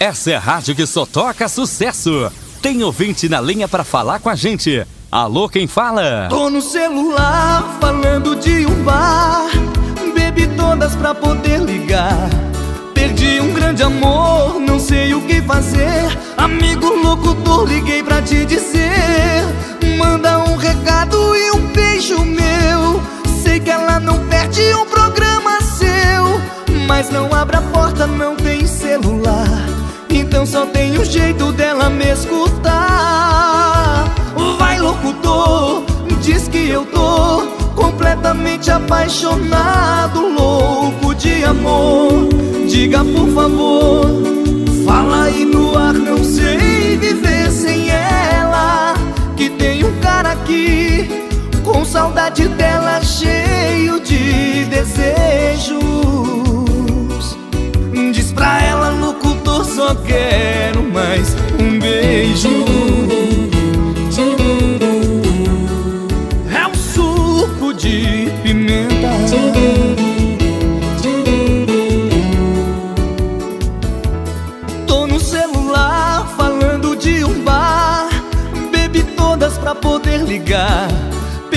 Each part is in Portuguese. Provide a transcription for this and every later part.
Essa é a rádio que só toca sucesso. Tem ouvinte na linha para falar com a gente. Alô, quem fala? Tô no celular falando de um bar. Bebi todas pra poder ligar. Perdi um grande amor, não sei o que fazer. Amigo locutor, liguei pra te dizer. Manda um recado e um beijo meu. Sei que ela não perde um programa seu. Mas não abre a porta, não tem celular. Então só tem um jeito dela me escutar. Vai, locutor, diz que eu tô completamente apaixonado, louco de amor. Diga por favor, fala aí no ar, não sei viver sem ela. Que tem um cara aqui com saudade dela, cheio de desejos. Só quero mais um beijo. É um suco de pimenta. Tô no celular falando de um bar. Bebi todas pra poder ligar.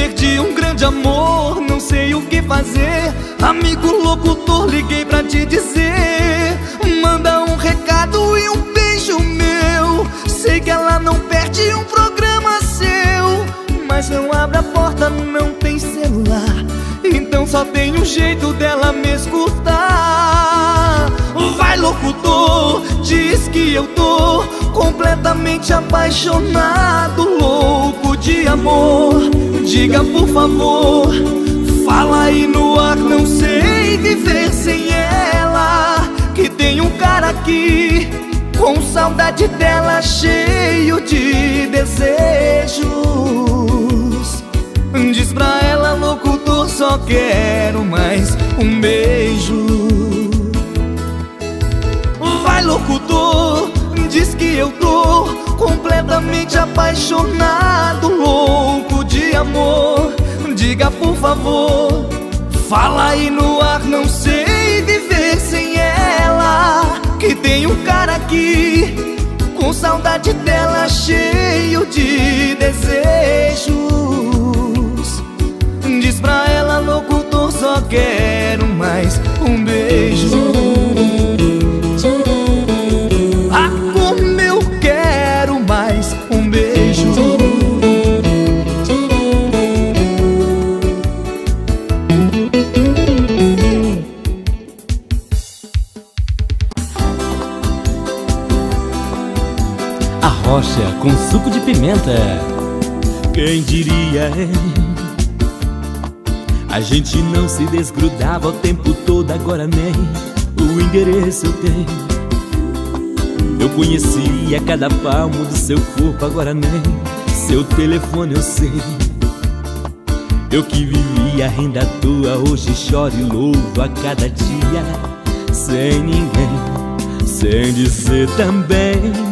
Perdi um grande amor, não sei o que fazer. Amigo locutor, liguei pra te dizer. Manda um recado e um beijo meu. Sei que ela não perde um programa seu. Mas não abre a porta, não tem celular. Então só tem um jeito dela me escutar. Vai, locutor, diz que eu tô completamente apaixonado, louco de amor. Diga por favor, fala aí no ar, não sei viver sem ela. Que tem um cara aqui com saudade dela, cheio de desejos. Diz pra ela, locutor, só quero mais um beijo. Tô completamente apaixonado, louco de amor. Diga por favor, fala aí no ar, não sei viver sem ela. Que tem um cara aqui com saudade dela, cheio de desejos. Diz pra ela, locutor, só quero mais um beijo. Rocha com suco de pimenta. Quem diria, hein? A gente não se desgrudava o tempo todo, agora nem o endereço eu tenho. Eu conhecia cada palmo do seu corpo, agora nem seu telefone eu sei. Eu que vivia renda à toa, hoje choro e louvo a cada dia. Sem ninguém, sem dizer também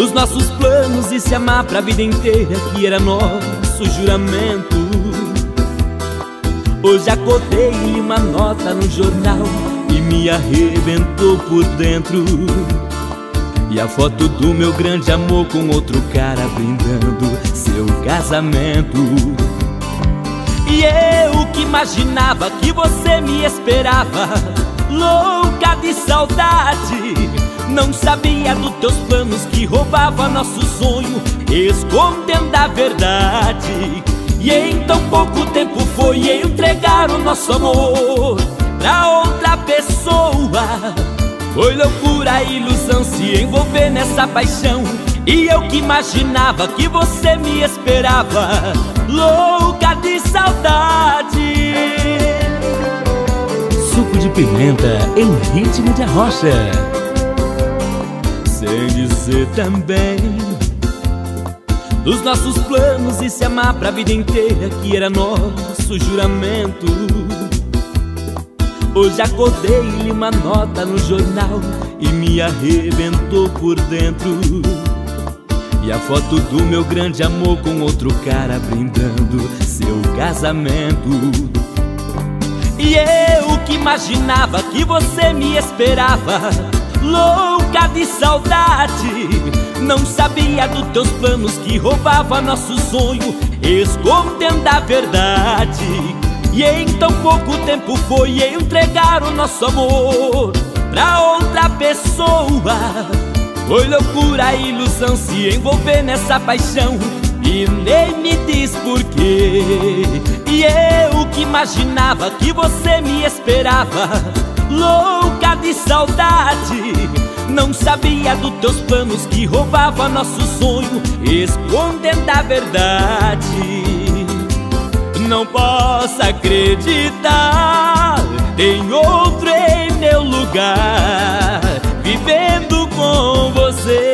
dos nossos planos e se amar pra vida inteira que era nosso juramento. Hoje acordei uma nota no jornal e me arrebentou por dentro. E a foto do meu grande amor com outro cara brindando seu casamento. E eu que imaginava que você me esperava, louca de saudade. Não sabia dos teus planos que roubava nosso sonho, escondendo a verdade. E em tão pouco tempo foi entregar o nosso amor pra outra pessoa. Foi loucura e ilusão se envolver nessa paixão. E eu que imaginava que você me esperava, louca de saudade. Suco de pimenta em ritmo de arrocha. Sem dizer também dos nossos planos e se amar pra vida inteira que era nosso juramento. Hoje acordei e li uma nota no jornal e me arrebentou por dentro. E a foto do meu grande amor com outro cara brindando seu casamento. E eu que imaginava que você me esperava, louca de saudade. Não sabia dos teus planos que roubava nosso sonho, escondendo a verdade. E em tão pouco tempo foi entregar o nosso amor pra outra pessoa. Foi loucura e ilusão se envolver nessa paixão e nem me diz porquê. E eu que imaginava que você me esperava, louca de saudade. Não sabia dos teus planos que roubava nosso sonho, escondendo a verdade. Não posso acreditar, tem outro em meu lugar, vivendo com você.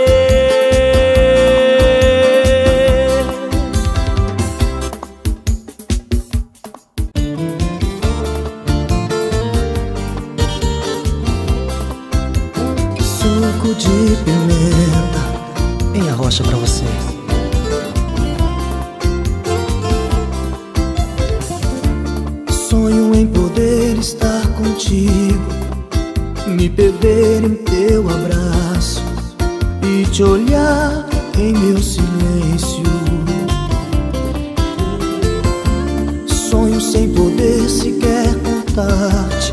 De pimenta em a rocha pra você. Sonho em poder estar contigo, me perder em teu abraço e te olhar em meu silêncio. Sonho sem poder sequer contar-te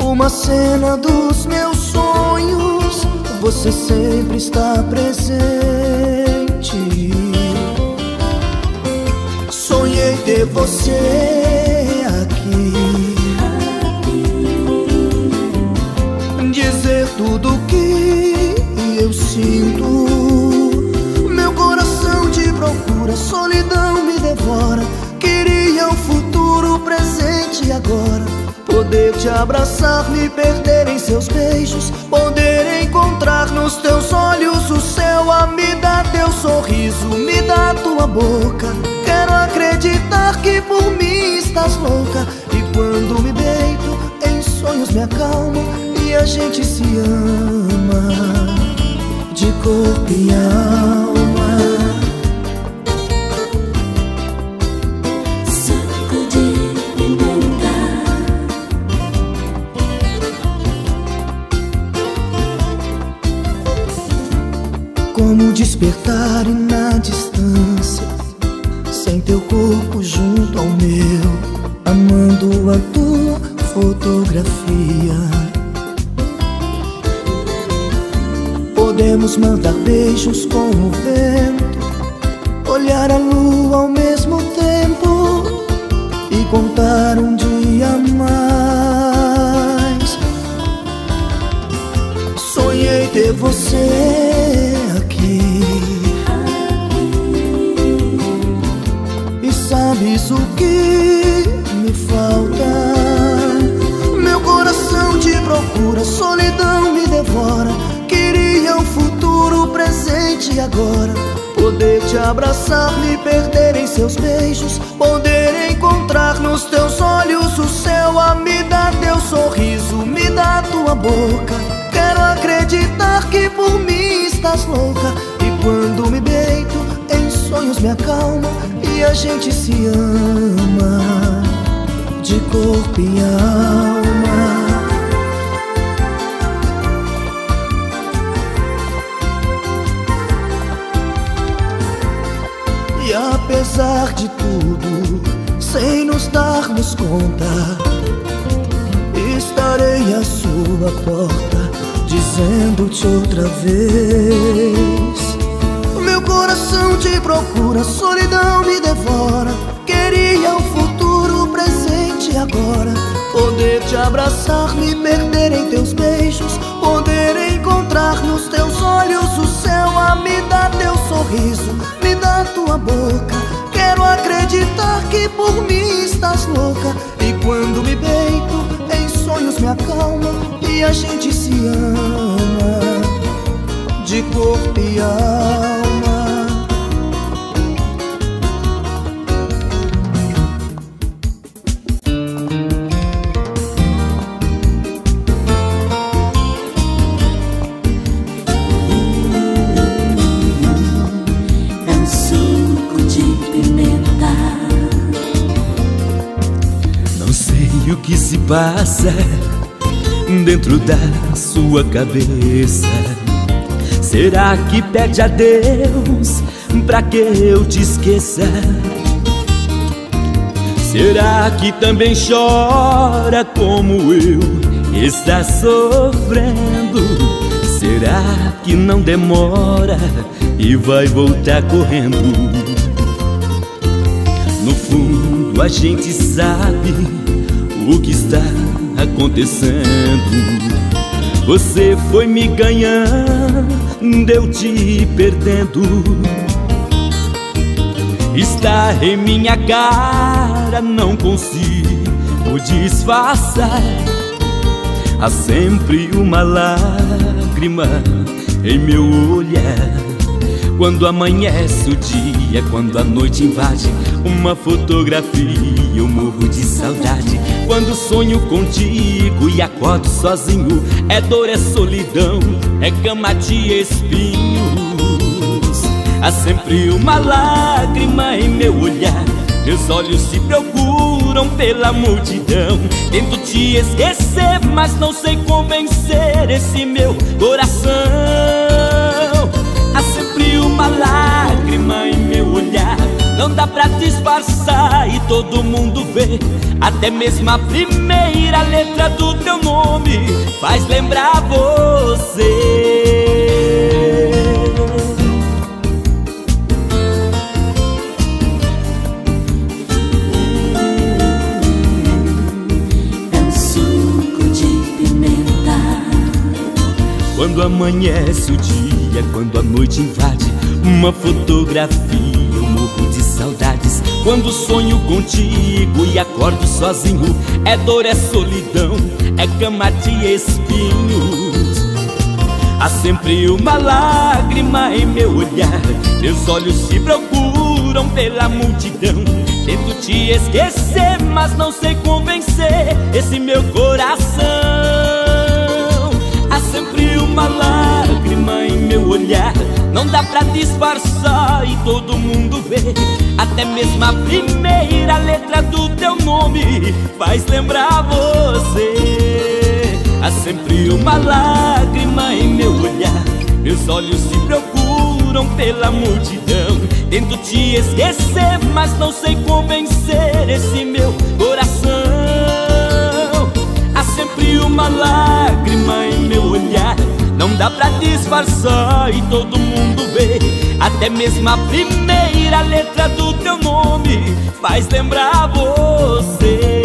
uma cena dos meus você sempre está presente. Sonhei ter você aqui, dizer tudo o que eu sinto. Meu coração te procura, solidão me devora. Queria um futuro presente agora. Poder te abraçar, me perder em seus beijos, poder encontrar nos teus olhos o céu, me dá teu sorriso, me dá tua boca. Quero acreditar que por mim estás louca. E quando me deito, em sonhos me acalmo e a gente se ama de corpo e alma. Procura, solidão me devora. Queria um futuro presente agora. Poder te abraçar, me perder em seus beijos. Poder encontrar nos teus olhos o céu. A me dar teu sorriso, me dá tua boca. Quero acreditar que por mim estás louca. E quando me deito, em sonhos me acalma e a gente se ama de corpo e alma. Apesar de tudo, sem nos darmos conta, estarei à sua porta, dizendo-te outra vez coração te procura, solidão me devora. Queria um futuro presente agora. Poder te abraçar, me perder em teus beijos. Poder encontrar nos teus olhos o céu. A me dar teu sorriso, me dá tua boca. Quero acreditar que por mim estás louca. E quando me deito, em sonhos me acalma. E a gente se ama de corpo e alma. Passa dentro da sua cabeça. Será que pede a Deus pra que eu te esqueça? Será que também chora como eu está sofrendo? Será que não demora e vai voltar correndo? No fundo a gente sabe o que está acontecendo. Você foi me ganhando, eu te perdendo. Está em minha cara, não consigo disfarçar. Há sempre uma lágrima em meu olhar. Quando amanhece o dia, quando a noite invade uma fotografia, eu morro de saudade. Quando sonho contigo e acordo sozinho, é dor, é solidão, é cama de espinhos. Há sempre uma lágrima em meu olhar Meus olhos se procuram pela multidão Tento te esquecer, mas não sei convencer esse meu coração Há sempre uma lágrima em meu olhar Não dá pra disfarçar e todo mundo vê. Até mesmo a primeira letra do teu nome Faz lembrar você. Quando amanhece o dia, quando a noite invade Uma fotografia, eu morro de saudades. Quando sonho contigo e acordo sozinho É dor, é solidão, é cama de espinhos. Há sempre uma lágrima em meu olhar. Meus olhos se procuram pela multidão. Tento te esquecer, mas não sei convencer Esse meu coração. Uma lágrima em meu olhar Não dá pra disfarçar e todo mundo vê. Até mesmo a primeira letra do teu nome Faz lembrar você. Há sempre uma lágrima em meu olhar. Meus olhos se procuram pela multidão. Tento te esquecer, mas não sei convencer esse meu coração. Há sempre uma lágrima em meu olhar não dá pra disfarçar e todo mundo vê. Até mesmo a primeira letra do teu nome Faz lembrar você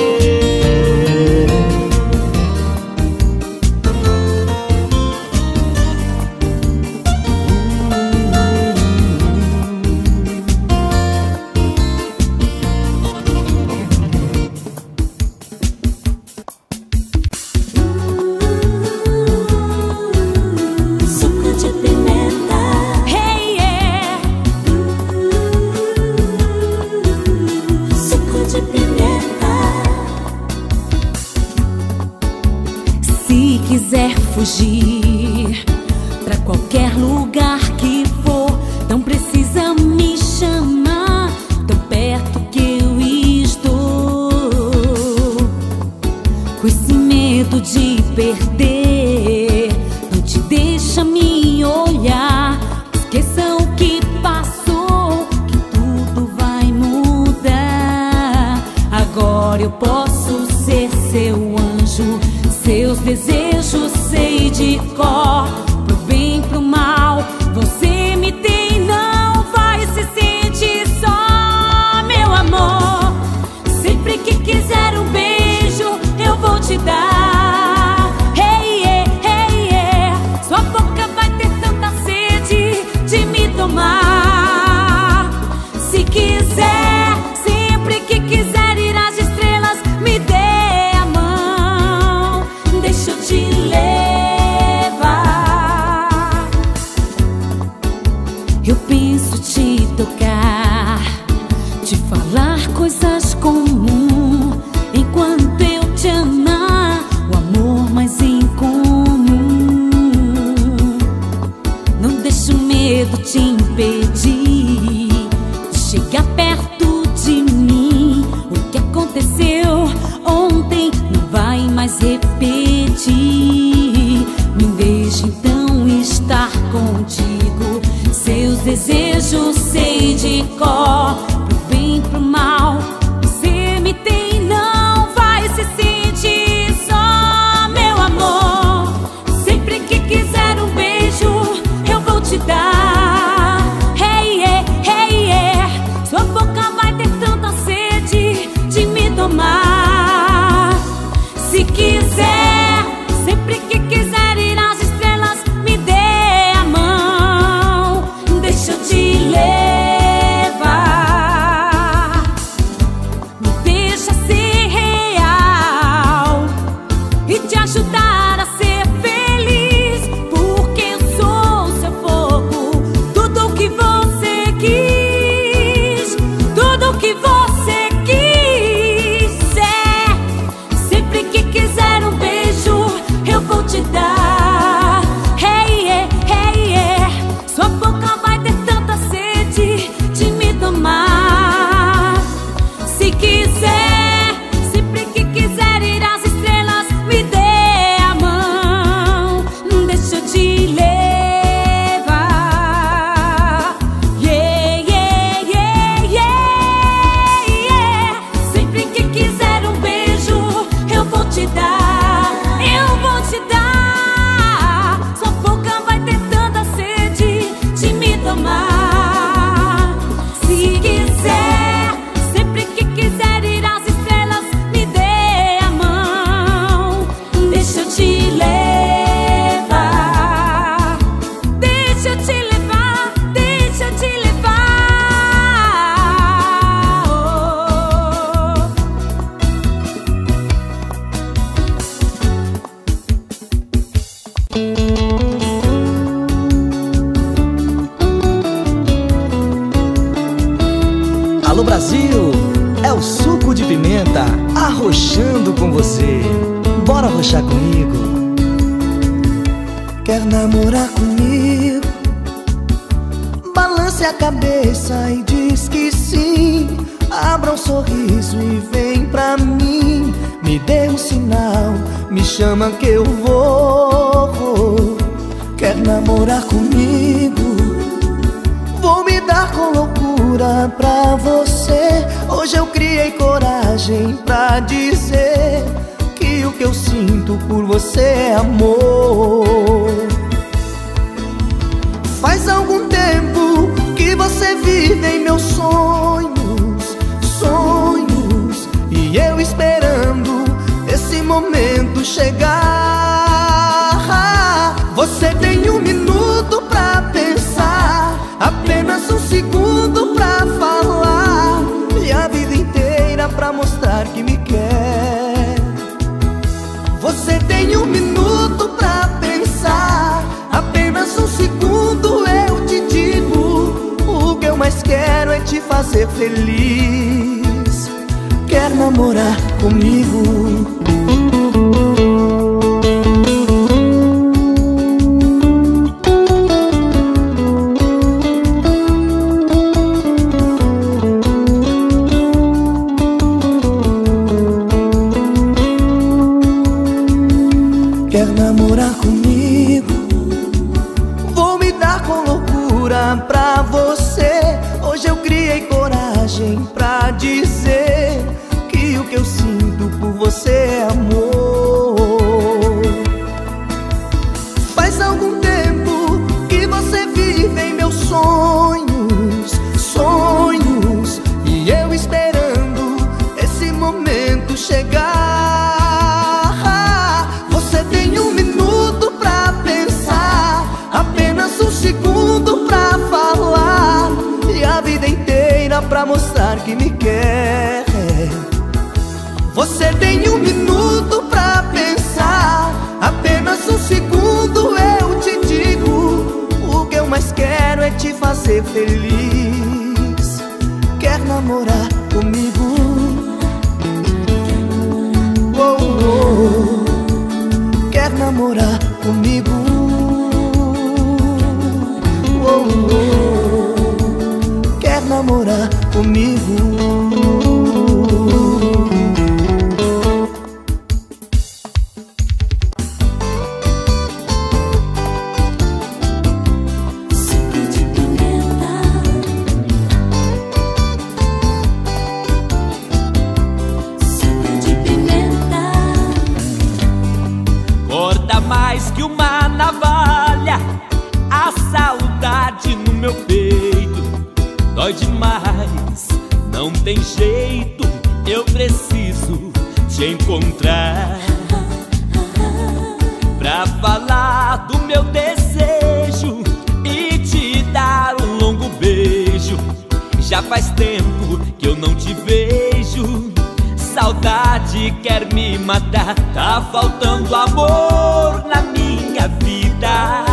faz tempo que eu não te vejo. Saudade quer me matar Tá faltando amor na minha vida.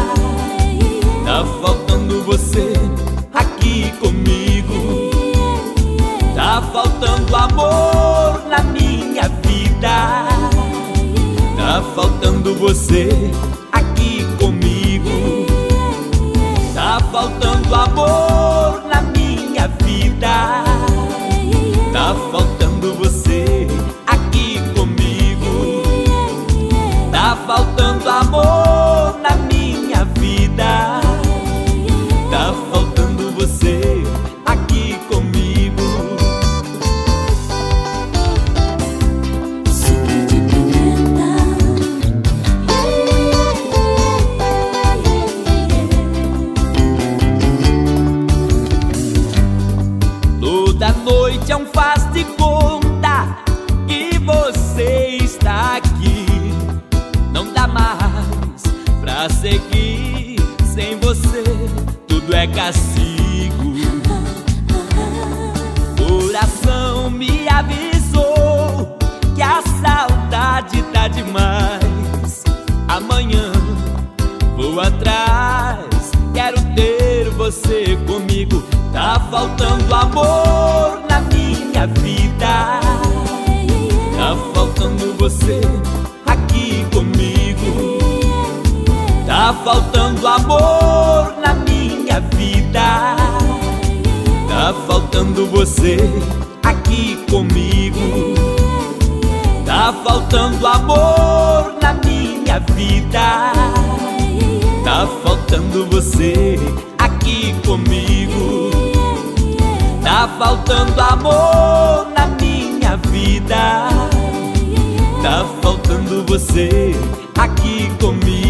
Tá faltando você aqui comigo. Tá faltando amor na minha vida. Tá faltando você Tá faltando amor na minha vida. Tá faltando você aqui comigo.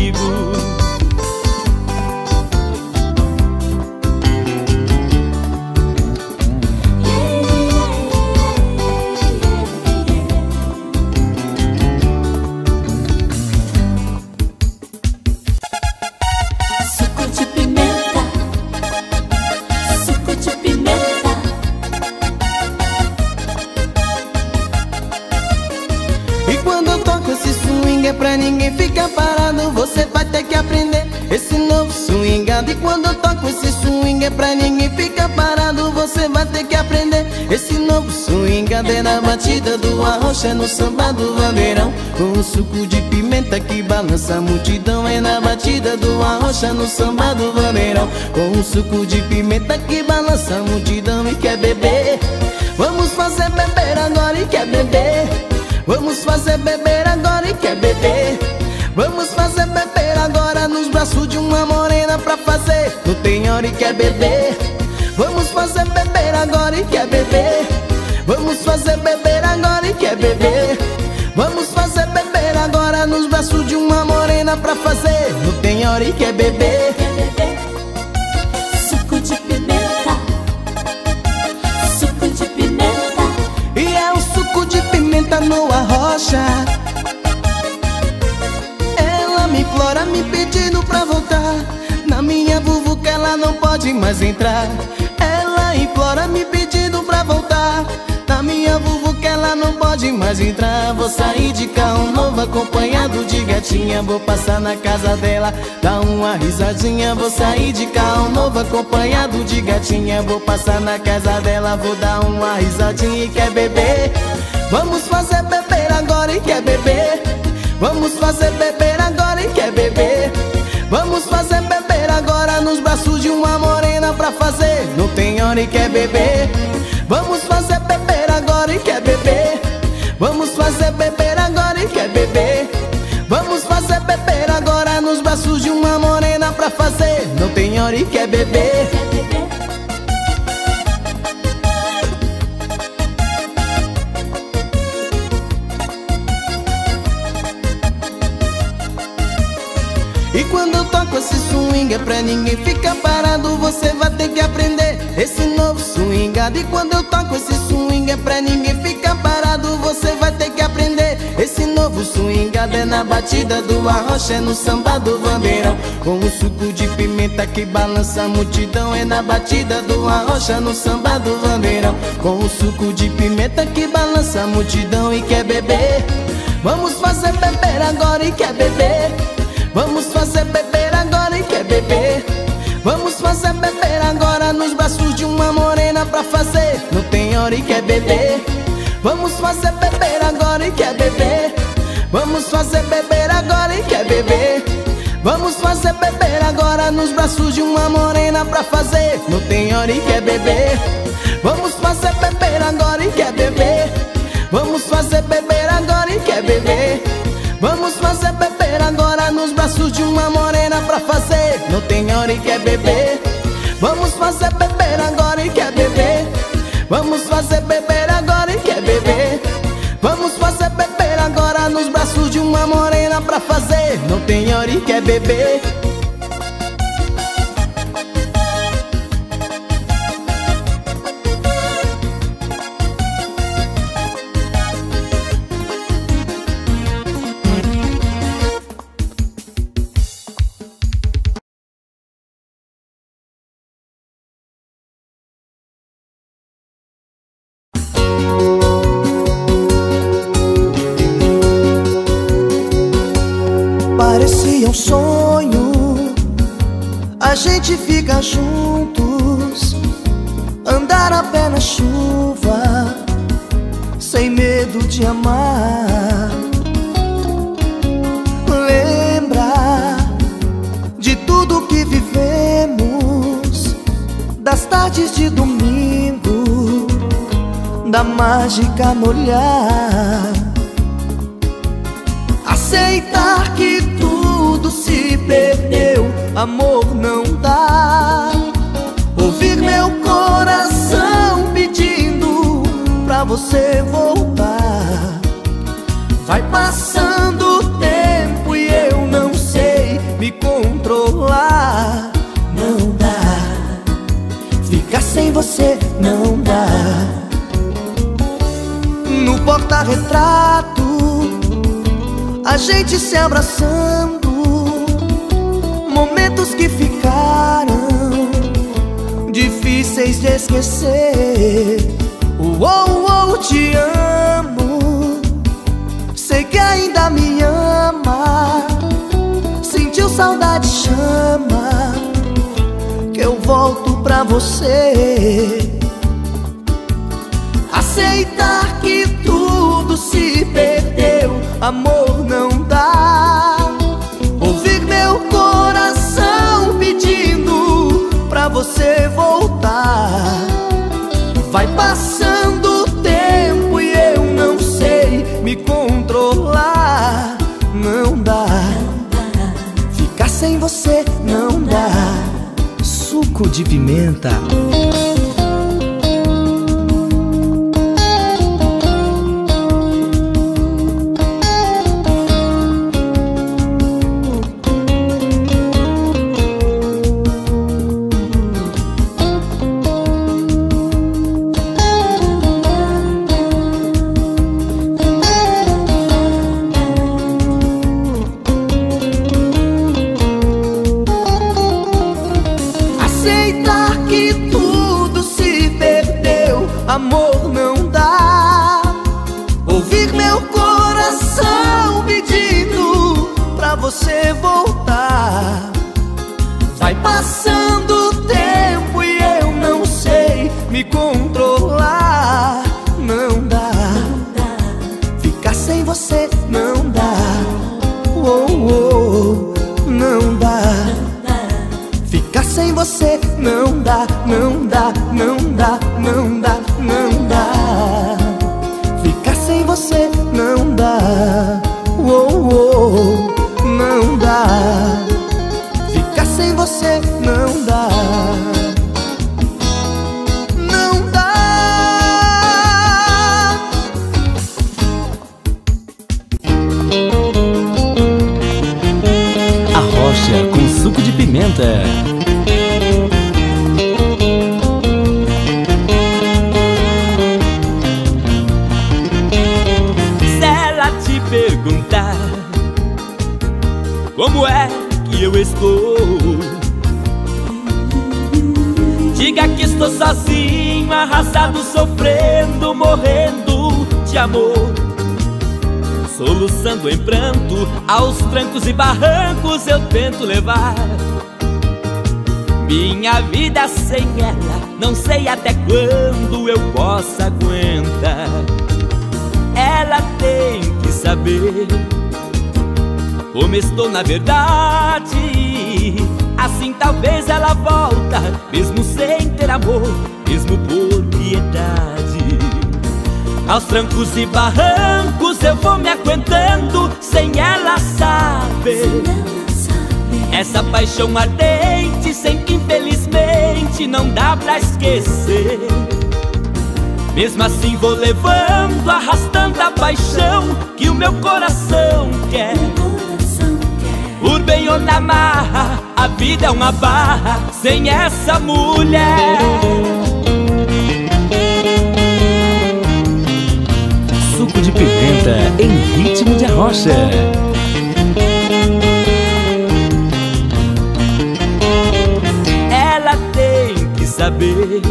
É pra ninguém ficar parado Você vai ter que aprender. Esse novo swingado É na batida do arrocha no samba do bandeirão Com o suco de pimenta que balança a multidão É na batida do arrocha no samba do bandeirão Com o suco de pimenta que balança a multidão E quer beber. Vamos fazer beber agora e quer beber. Vamos fazer beber agora e quer beber. Vamos fazer beber agora nos braços de uma fazer Hora e quer beber. Vamos fazer beber agora e quer beber. Vamos fazer beber agora e quer beber. Vamos fazer beber agora nos braços de uma morena pra fazer. Não tem hora e quer beber Quer beber. Suco de pimenta. Suco de pimenta. E é o suco de pimenta no arrocha. Ela me implora me pedindo pra voltar pode mais entrar. Ela implora me pedindo pra voltar. Na minha buvuca ela não pode mais entrar. Vou sair de carro novo acompanhado de gatinha. Vou passar na casa dela, dar uma risadinha. Vou sair de carro novo acompanhado de gatinha. Vou passar na casa dela, vou dar uma risadinha. E quer beber? Vamos fazer beber agora e quer beber? Vamos fazer beber hora e quer beber. Vamos fazer beber agora e quer beber. Vamos fazer beber agora e quer beber. Vamos fazer beber agora nos braços de uma morena pra fazer. Não tem hora e Quer beber. E quando eu toco esse swing é pra ninguém ficar parado Você vai ter que aprender esse novo swingado E quando eu toco esse swing é pra ninguém ficar parado Você vai ter que aprender. Esse novo swingado É na batida do arrocha, é no samba do bandeirão. Com o suco de pimenta que balança a multidão É na batida do arrocha, no samba do bandeirão. Com o suco de pimenta que balança a multidão E quer beber. Vamos fazer beber agora e quer beber. Vamos fazer beber agora e quer beber. Vamos fazer beber Hora e quer beber. Vamos fazer beber agora e quer beber. Vamos fazer beber agora e quer beber. Vamos fazer beber agora nos braços de uma morena pra fazer. Não tem hora e quer beber. Vamos fazer beber agora e quer beber. Vamos fazer beber agora e quer beber. Vamos fazer beber agora nos braços de uma morena pra fazer. Não tem hora e quer beber. Vamos fazer beber Vamos fazer beber agora nos braços de uma morena pra fazer. Não tem hora e quer beber medo de amar Lembra De tudo que vivemos Das tardes de domingo Da mágica no olhar Aceitar que tudo se perdeu, amor não dá. Ouvir meu coração você voltar. Vai passando o tempo e eu não sei me controlar. Não dá, ficar sem você não dá. No porta-retrato a gente se abraçando Momentos que ficaram Difíceis de esquecer Uou, uou, te amo. Sei que ainda me ama. Sentiu saudade, chama Que eu volto pra você. Aceitar que tudo se perdeu Amor não dá. Ouvir meu coração pedindo Pra você voltar. Vai passando me controlar. Não dá. Ficar sem você não dá. Suco de pimenta vida sem ela, não sei até quando eu possa aguentar. Ela tem que saber como estou na verdade. Assim talvez ela volta, mesmo sem ter amor, mesmo por piedade. Aos trancos e barrancos eu vou me aguentando sem ela saber. Essa paixão ardente, infelizmente não dá pra esquecer. Mesmo assim vou levando, arrastando a paixão que o meu coração quer. Por bem ou na marra, a vida é uma barra sem essa mulher. de pimenta em ritmo de arrocha. Saber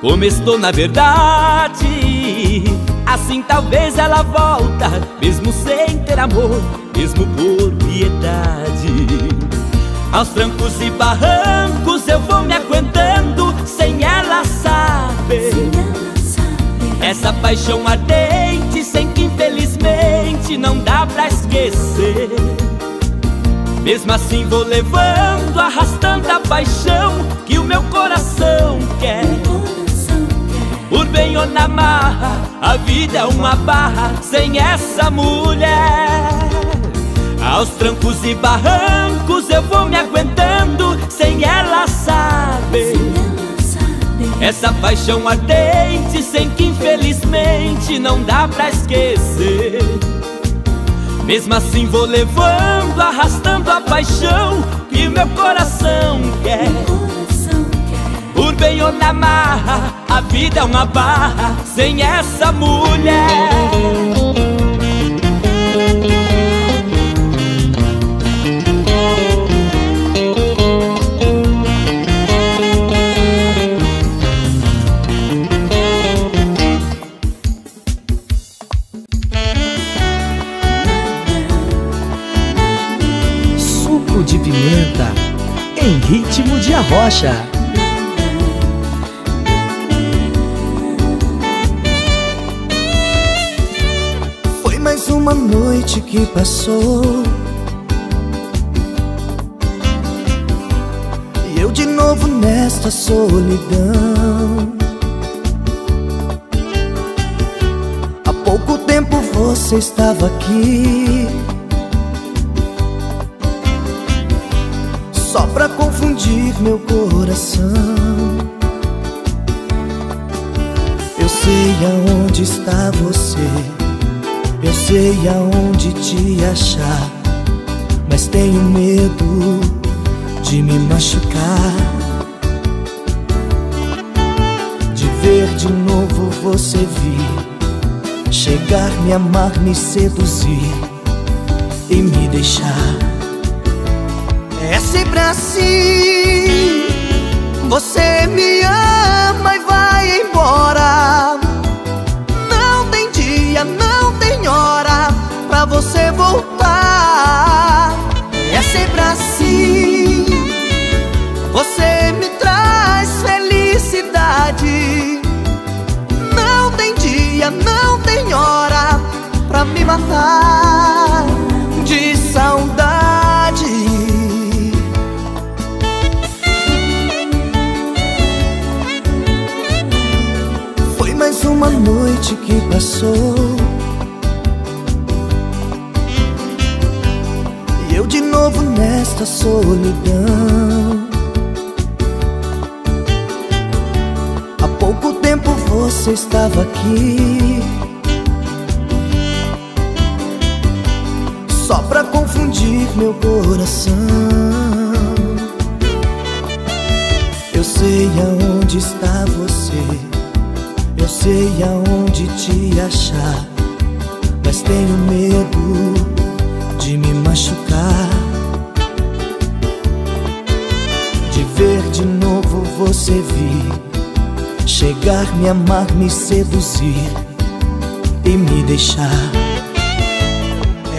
como estou na verdade. Assim talvez ela volta, mesmo sem ter amor, mesmo por piedade. Aos trancos e barrancos eu vou me aguentando sem ela saber. Sem ela essa paixão ardente, sem que infelizmente não dá pra esquecer. Mesmo assim vou levando, arrastando a paixão que o meu coração quer. Por bem ou na marra, a vida é uma barra sem essa mulher. Aos trancos e barrancos eu vou me aguentando sem ela saber. Essa paixão ardente, sem que infelizmente não dá pra esquecer. Mesmo assim vou levando, arrastando a paixão que meu coração quer. Por bem ou na marra, a vida é uma barra sem essa mulher. Arrocha. Foi mais uma noite que passou. E eu de novo nesta solidão. Há pouco tempo você estava aqui. Confundir meu coração. Eu sei aonde está você Eu sei aonde te achar Mas tenho medo de me machucar. De ver de novo você vir Chegar, me amar, me seduzir E me deixar Você me ama e vai embora. Não tem dia, não tem hora Pra você voltar. É sempre assim. Você me traz felicidade. Não tem dia, não tem hora Pra me matar passou. E eu de novo nesta solidão. Há pouco tempo você estava aqui. Só pra confundir meu coração. Eu sei aonde está você sei aonde te achar, mas tenho medo de me machucar. De ver de novo você vir, chegar, me amar, me seduzir e me deixar.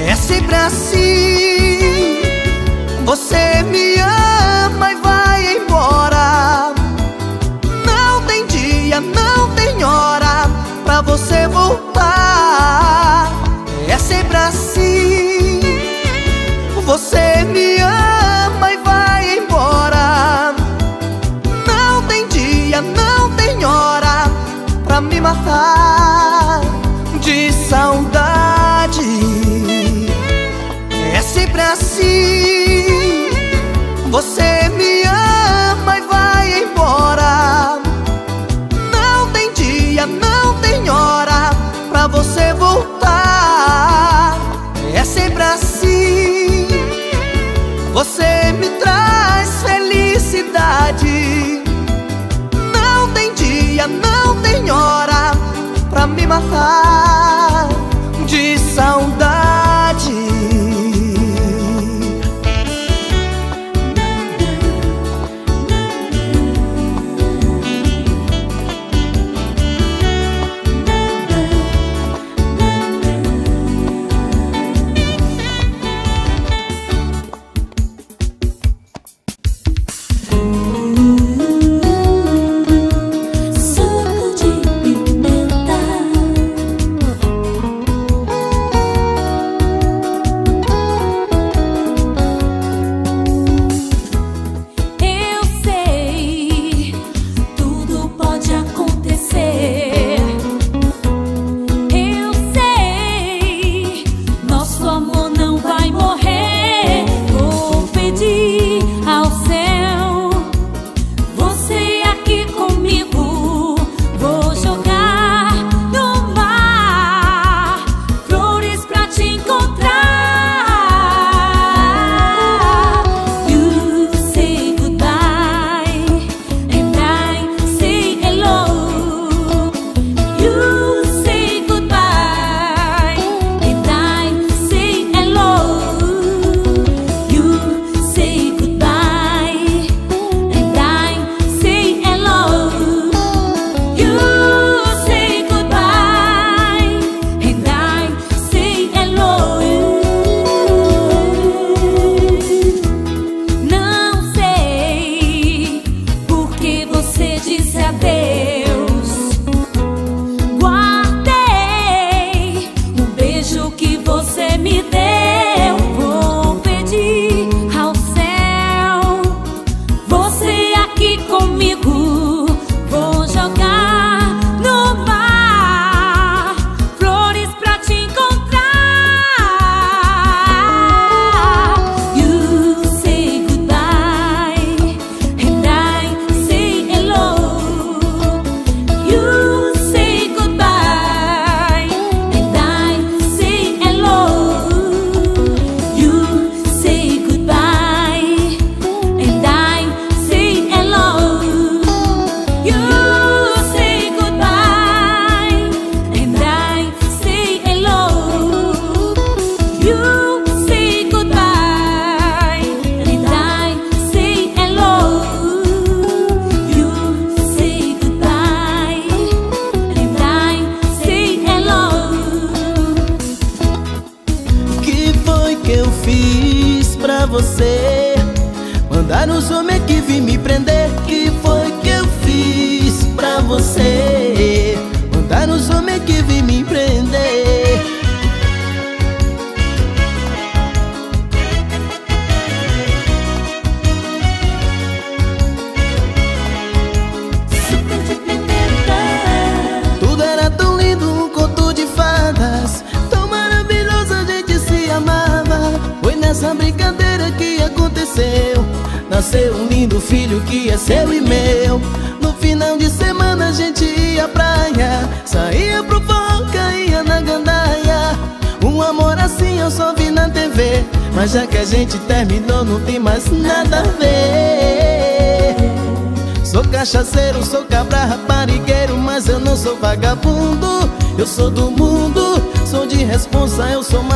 É sempre assim, você me ama. você voltar. my heart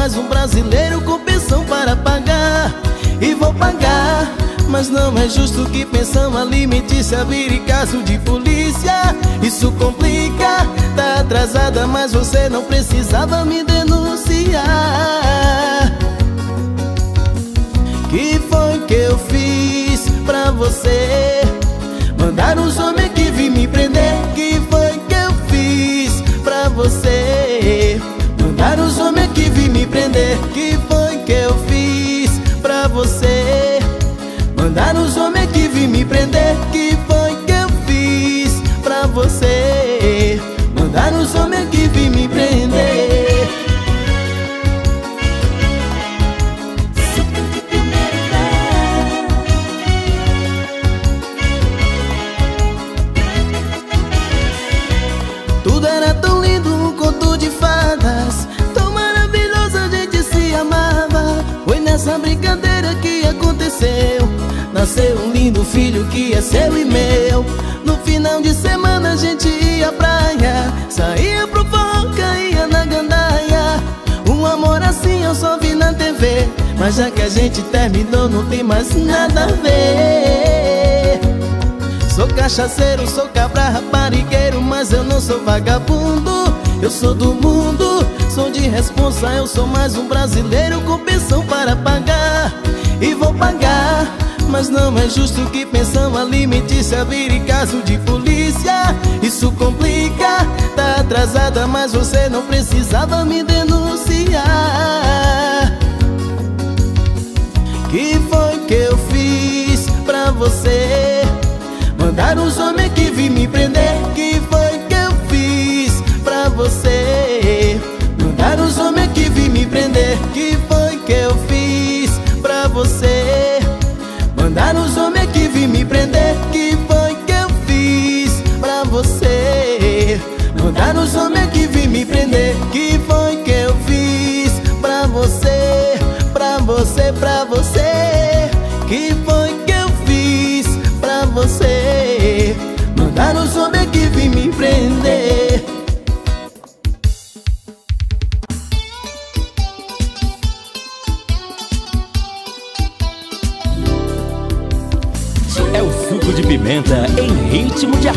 mais um brasileiro com pensão para pagar. E vou pagar mas não é justo que pensão alimentícia vire caso de polícia. Isso complica, tá atrasada Mas você não precisava me denunciar. Que foi que eu fiz pra você você Mas já que a gente terminou não tem mais nada a ver. Sou cachaceiro, sou cabra raparigueiro Mas eu não sou vagabundo. Eu sou do mundo, sou de responsa Eu sou mais um brasileiro com pensão para pagar. E vou pagar mas não é justo que pensão alimentícia vire caso de polícia. Isso complica, tá atrasada Mas você não precisava me denunciar você. Mandar os homens que vim me prender Que foi que eu fiz pra você. Mandar os homens que vim me prender Que foi que eu fiz pra você. Mandar os homens que vim me prender Que foi que eu fiz pra você. Mandar os homens que vim me prender que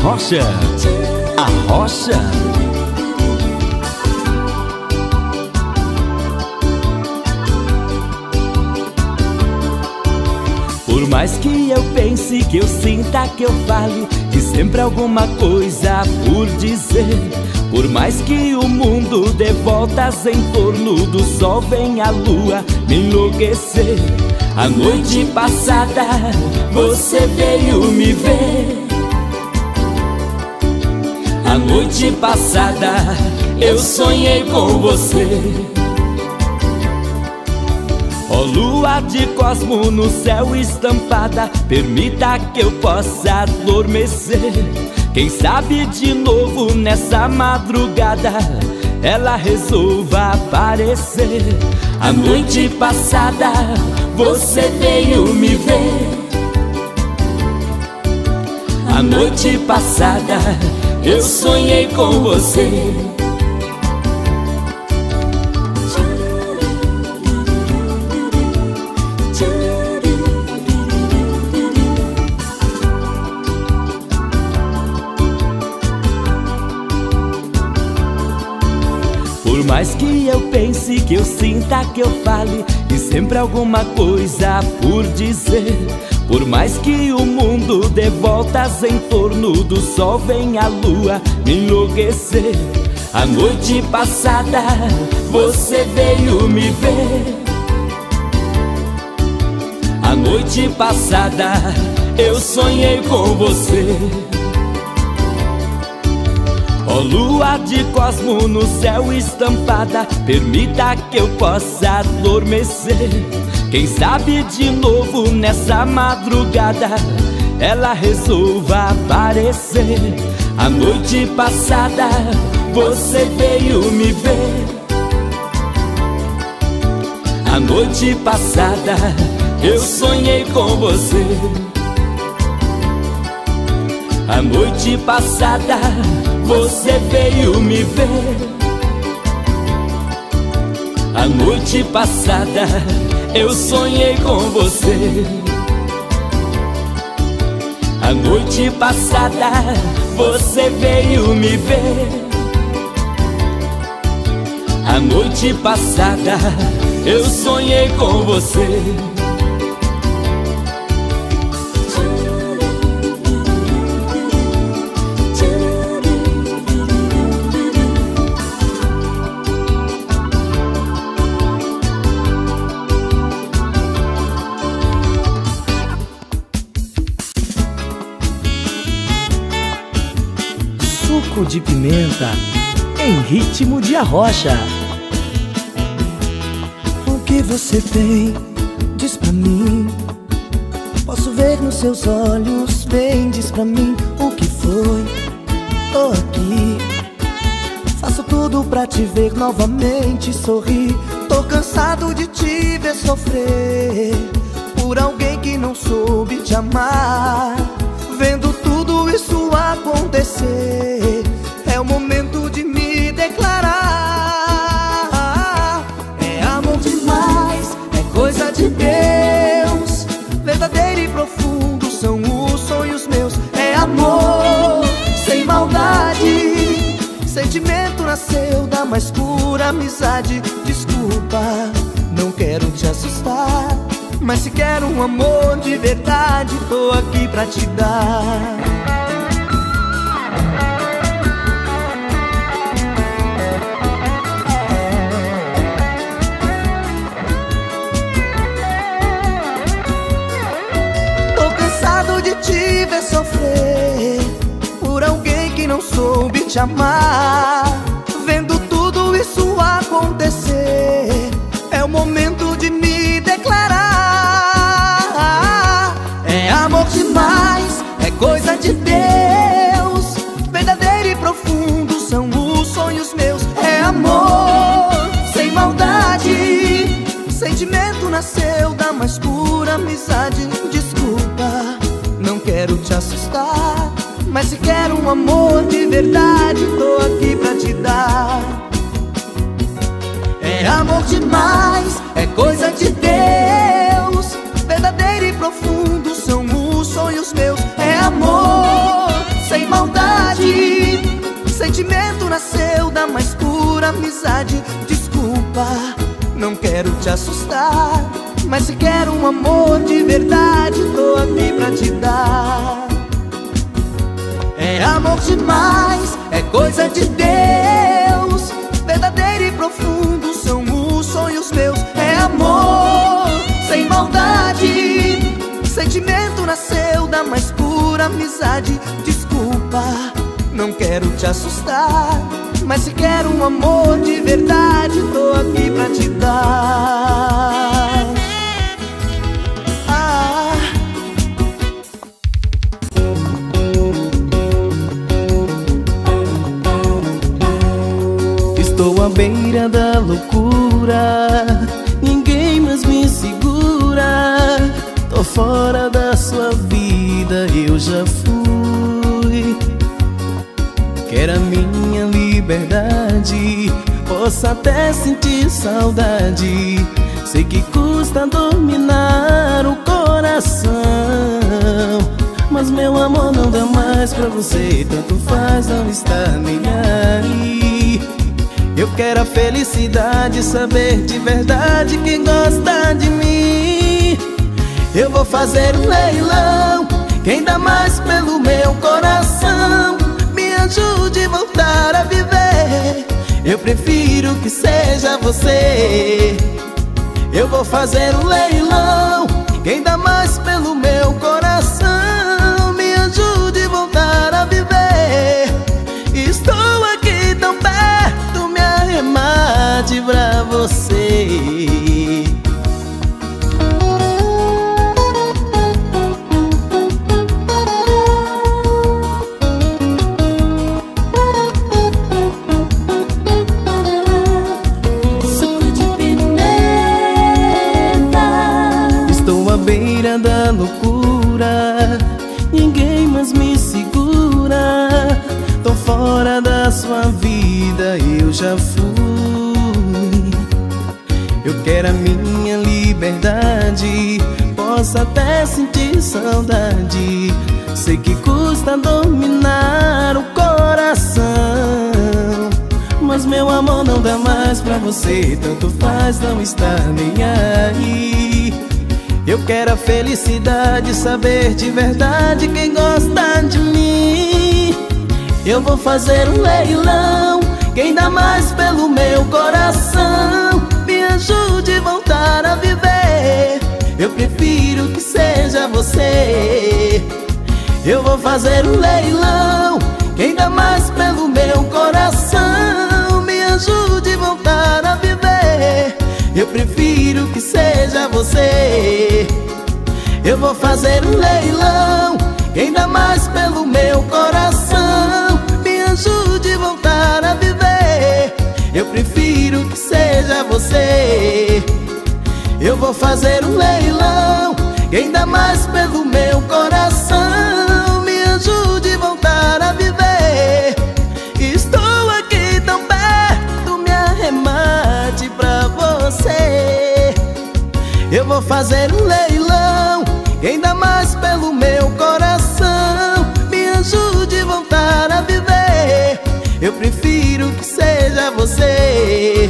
ritmo de arrocha. Arrocha. Por mais que eu pense, que eu sinta, que eu fale Que sempre alguma coisa por dizer Por mais que o mundo dê voltas em torno do sol Vem a lua me enlouquecer A noite passada você veio me ver A noite passada eu sonhei com você. Ó lua de cosmo no céu estampada Permita que eu possa adormecer. Quem sabe de novo nessa madrugada Ela resolva aparecer. A noite passada você veio me ver. A noite passada eu sonhei com você. Por mais que eu pense, que eu sinta, que eu fale E sempre alguma coisa por dizer Por mais que o mundo dê voltas em torno do sol Vem a lua me enlouquecer. A noite passada você veio me ver. A noite passada eu sonhei com você. Ó lua de cosmo no céu estampada Permita que eu possa adormecer Quem sabe de novo nessa madrugada Ela resolva aparecer. A noite passada você veio me ver. A noite passada eu sonhei com você. A noite passada você veio me ver. A noite passada eu sonhei com você. A noite passada você veio me ver. A noite passada eu sonhei com você. De pimenta em ritmo de arrocha. O que você tem? Diz pra mim. Posso ver nos seus olhos, vem, diz pra mim o que foi. Tô aqui. Faço tudo pra te ver novamente sorrir. Tô cansado de te ver sofrer por alguém que não soube te amar. Vendo tudo isso acontecer mais pura amizade. Desculpa, não quero te assustar. Mas se quero um amor de verdade, tô aqui pra te dar. sofrer por alguém que não soube te amar. Nasceu da mais pura amizade. Desculpa. Quero te assustar Mas se quero um amor de verdade Tô aqui pra te dar. É amor demais, é coisa de Deus. Verdadeiro e profundo são os sonhos meus. É amor sem maldade. Sentimento nasceu da mais pura amizade Desculpa, não quero te assustar mas se quer um amor de verdade, tô aqui pra te dar. É amor demais, é coisa de Deus. Verdadeiro e profundo são os sonhos meus. É amor sem maldade. Sentimento nasceu da mais pura amizade. Desculpa, não quero te assustar. Mas se quer um amor de verdade, tô aqui pra te dar. Estou à beira da loucura Ninguém mais me segura. Tô fora da sua vida Eu já fui A minha liberdade. Posso até sentir saudade. Sei que custa dominar o coração. Mas meu amor não dá mais pra você. Tanto faz, não está nem aí. Eu quero a felicidade, saber de verdade quem gosta de mim. Eu vou fazer um leilão, quem dá mais pelo meu coração ajude a voltar a viver. Eu prefiro que seja você. Eu vou fazer um leilão, quem dá mais pelo meu coração? Me ajude a voltar a viver. Estou aqui tão perto mate pra você já fui. Eu quero a minha liberdade. Posso até sentir saudade. Sei que custa dominar o coração. Mas meu amor não dá mais pra você. Tanto faz, não está nem aí. Eu quero a felicidade, saber de verdade quem gosta de mim. Eu vou fazer um leilão, quem dá mais pelo meu coração. Me ajude a voltar a viver. Eu prefiro que seja você. Eu vou fazer um leilão, quem dá mais pelo meu coração. Me ajude a voltar a viver. Eu prefiro que seja você Eu vou fazer um leilão Quem dá mais pelo meu coração vou fazer um leilão Quem dá mais pelo meu coração. Me ajude a voltar a viver. Estou aqui tão perto, me arremate pra você. Eu vou fazer um leilão Quem dá mais pelo meu coração. Me ajude a voltar a viver. Eu prefiro que seja você.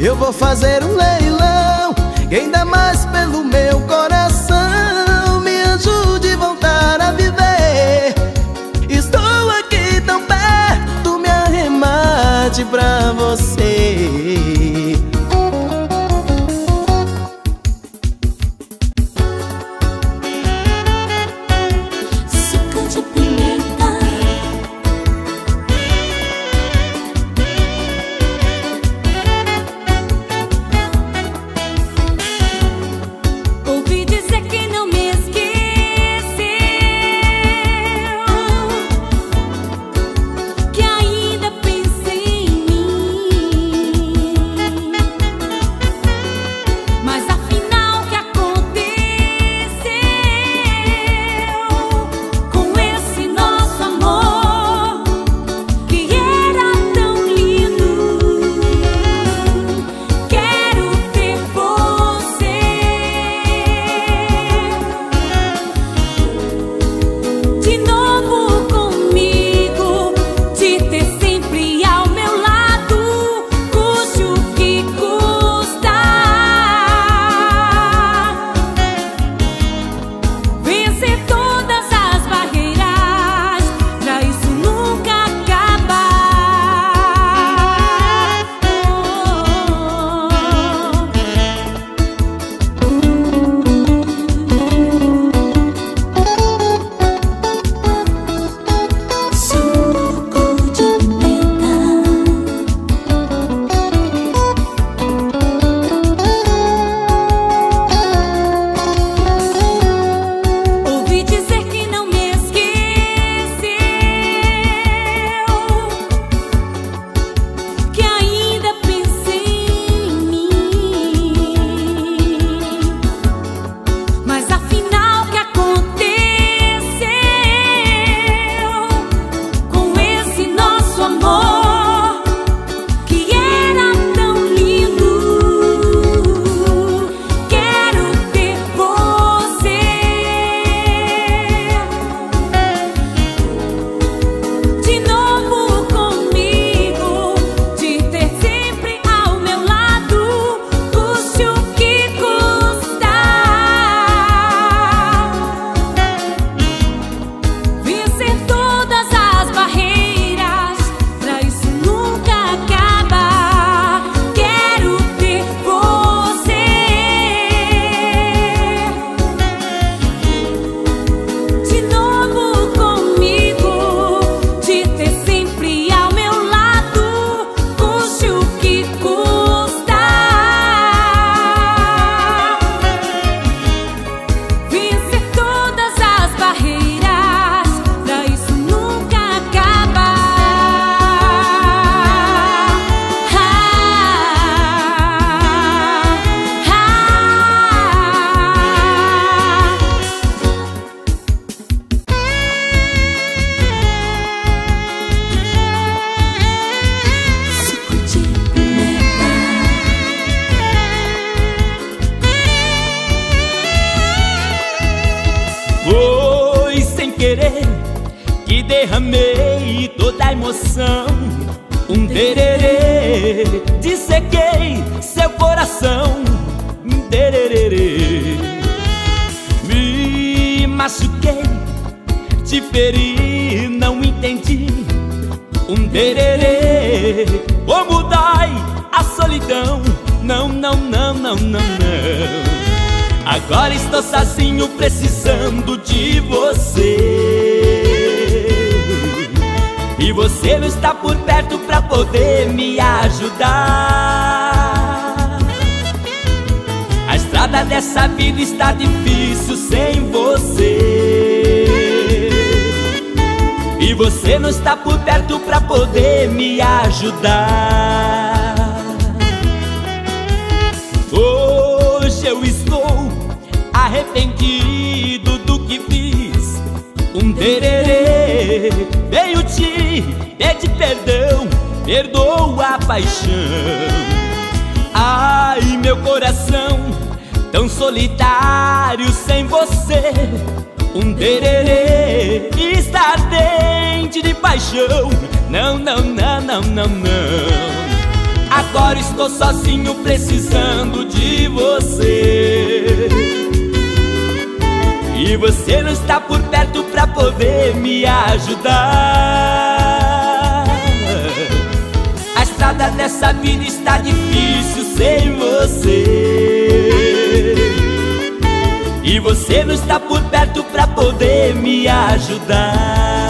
Eu vou fazer um leilão Quem dá mais pelo derramei toda a emoção. Um tererê, dissequei seu coração. Um tererê, me machuquei, te feri, não entendi. Um tererê, como dói a solidão. Não, não, não, não, não, não. Agora estou sozinho precisando de você E você não está por perto pra poder me ajudar. A estrada dessa vida está difícil sem você. E você não está por perto pra poder me ajudar. Hoje eu estou arrependido do que fiz. Um tererê veio te pedir perdão Perdoa a paixão. Ai, meu coração tão solitário sem você. Um tererê está ardente de paixão. Não, não, não, não, não, não. Agora estou sozinho precisando de você. E você não está por perto pra poder me ajudar estrada dessa vida está difícil sem você. E você não está por perto pra poder me ajudar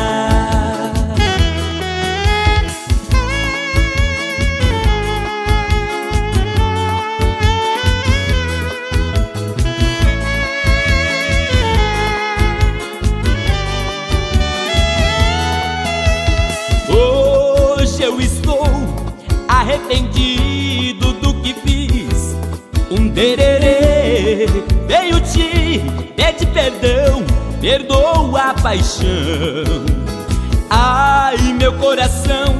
perdão Perdoa a paixão. Ai, meu coração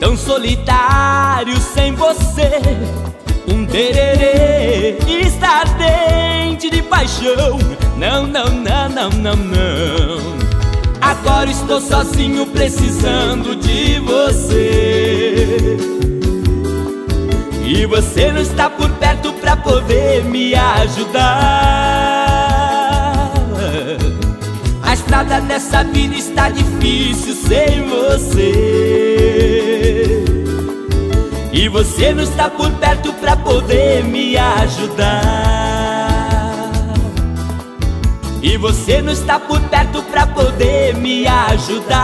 tão solitário sem você. Um tererê está ardente de paixão. Não, não, não, não, não, não. Agora estou sozinho precisando de você. E você não está por perto pra poder me ajudar estrada vida está difícil sem você. E você não está por perto pra poder me ajudar. E você não está por perto pra poder me ajudar.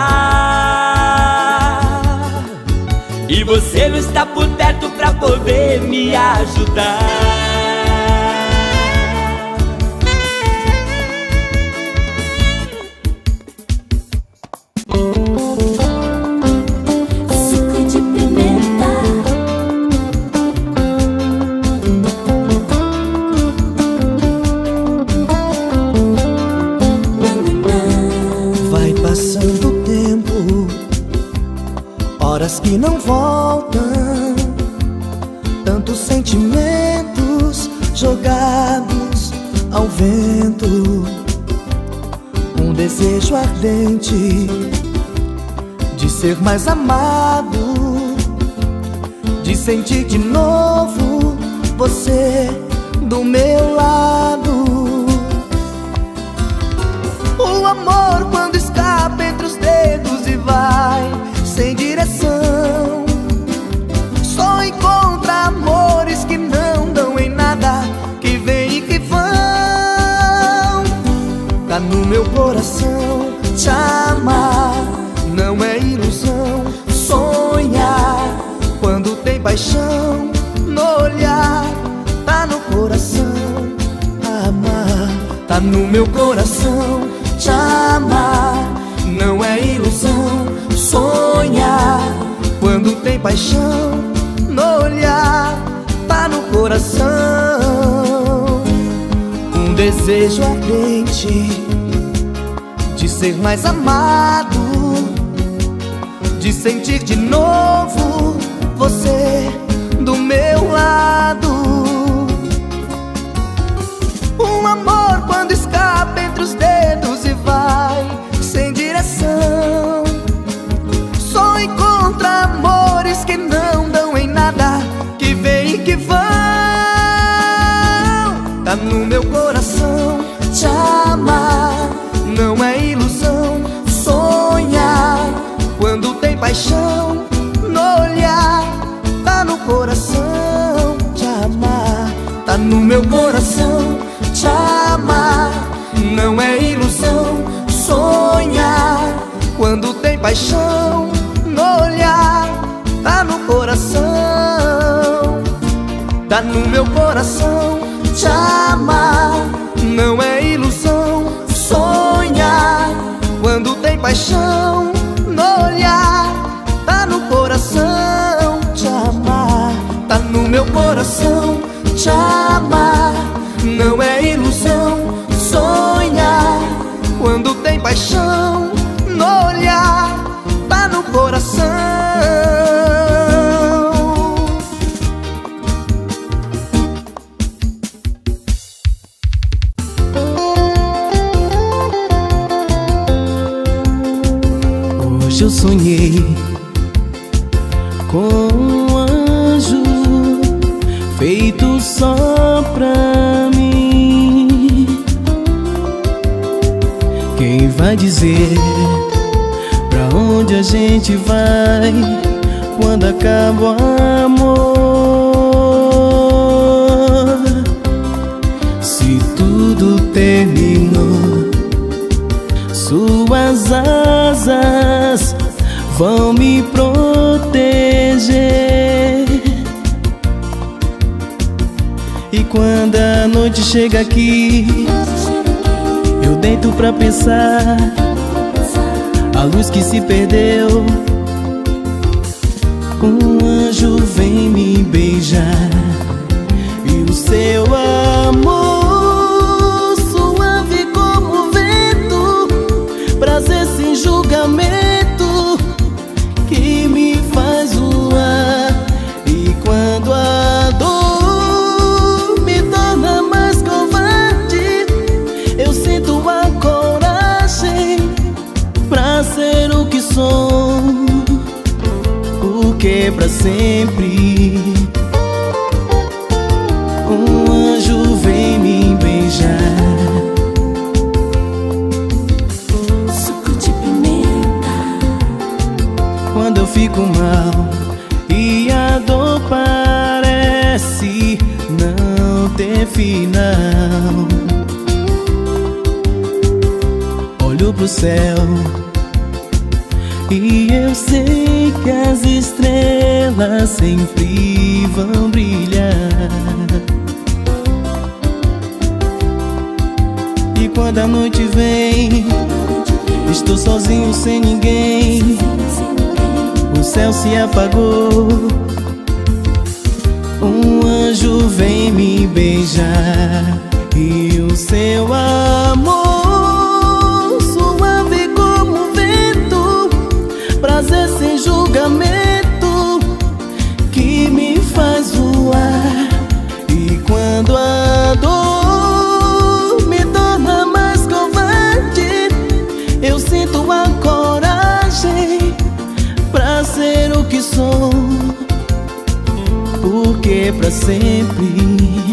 E você não está por perto pra poder me ajudar de ser mais amado, de sentir de novo você do meu lado. Desejo ardente ser mais amado, de sentir de novo Tá no meu coração te amar. Não é ilusão sonhar quando tem paixão no olhar. Tá no coração te amar. Tá no meu coração 所以 chega aqui, eu deito pra pensar a luz que se perdeu. Um anjo vem me beijar e o seu amor suave como vento, prazer sem julgamento. Pra sempre. Um anjo vem me beijar. Suco de pimenta. Quando eu fico mal E a dor parece não ter final. Olho pro céu e eu sei que as estrelas sempre vão brilhar. E quando a noite vem Estou sozinho sem ninguém. O céu se apagou. Um anjo vem me beijar E o seu amor sempre